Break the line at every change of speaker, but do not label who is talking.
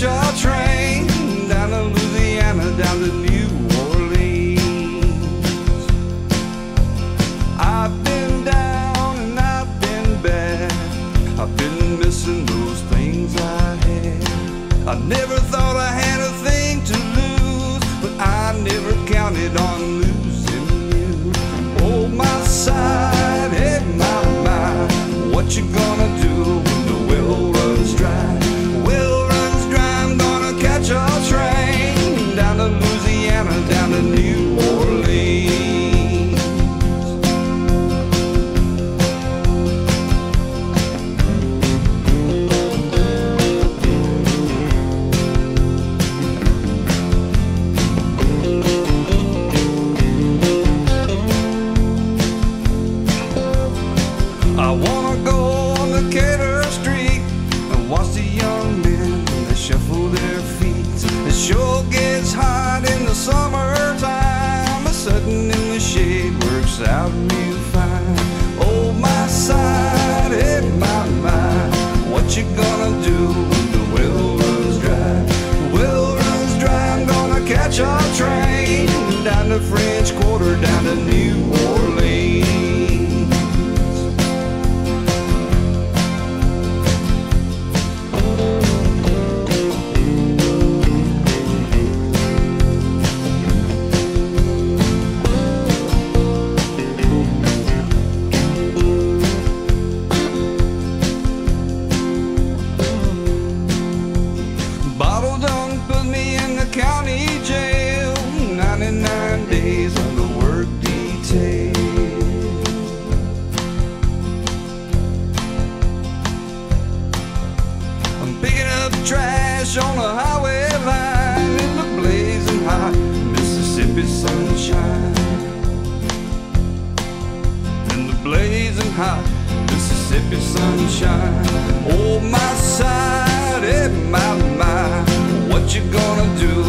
train down to Louisiana, down to New Orleans. I've been down and I've been bad. I've been those things I had. I never thought I had a thing to lose, but I never counted on. Wanna go on Decatur Street and watch the young men they shuffle their feet. It sure gets hot in the summertime, but sitting in the shade works out real fine. Oh my side, hey my mind, what you gonna do when the well runs dry? The Well runs dry, I'm gonna catch a train down to French Quarter, down to New Orleans. Picking up trash on the highway line in the blazing hot Mississippi sunshine. In the blazing hot Mississippi sunshine. Oh, my side, hey, my, my. What you gonna do